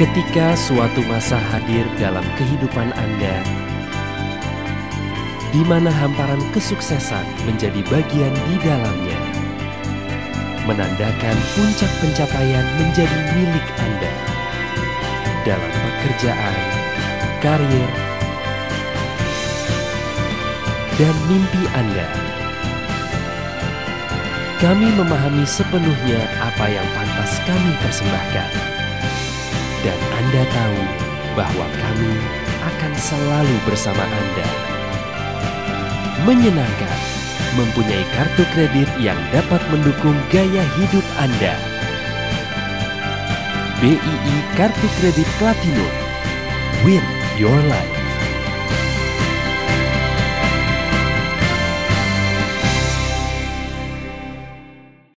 Ketika suatu masa hadir dalam kehidupan Anda, di mana hamparan kesuksesan menjadi bagian di dalamnya, menandakan puncak pencapaian menjadi milik Anda dalam pekerjaan, karir, dan mimpi Anda. Kami memahami sepenuhnya apa yang pantas kami persembahkan. Anda tahu bahwa kami akan selalu bersama Anda. Menyenangkan, mempunyai kartu kredit yang dapat mendukung gaya hidup Anda. BII Kartu Kredit Platinum. Win your life.